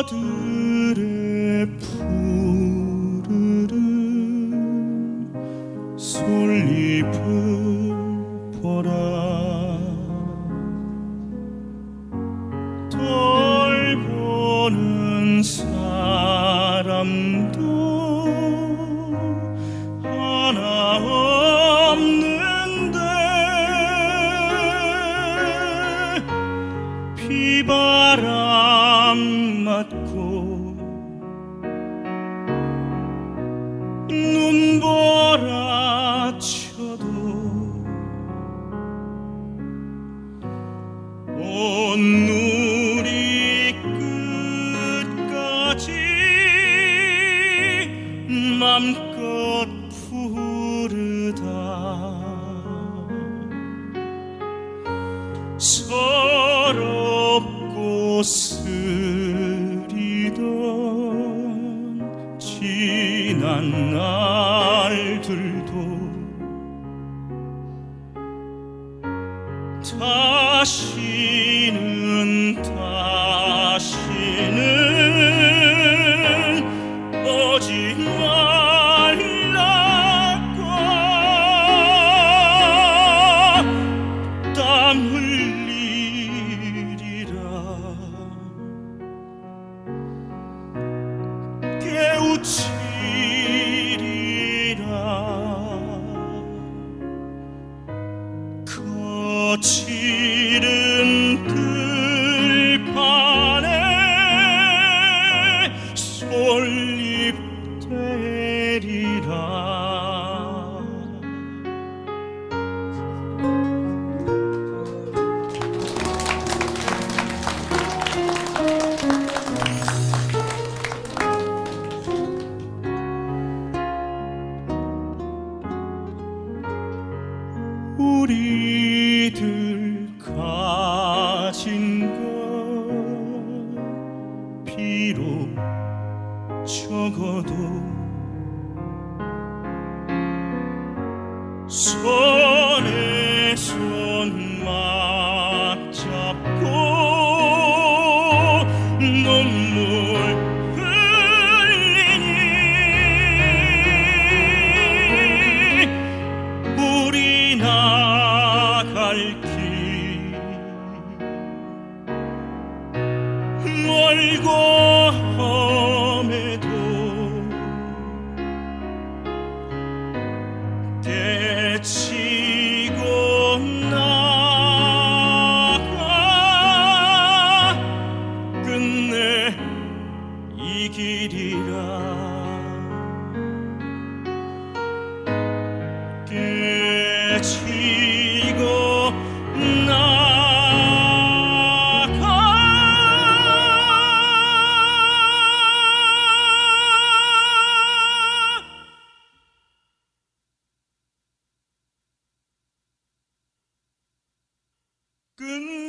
바다들의 푸르른 솔잎을 보라. 덜 보는 사람도 온누리 끝까지 맘껏 부르다. 서럽고 쓰리던 지난 날들도 다시는 다시는 오지 말라고 땀 흘리리라 거칠은 들판에 솔잎 되리라. 우리 들 가진 것 비록 적어도 손에 손 맞잡고 눈 멀고험에도 대치고 나가 끝내 이길이라. Good.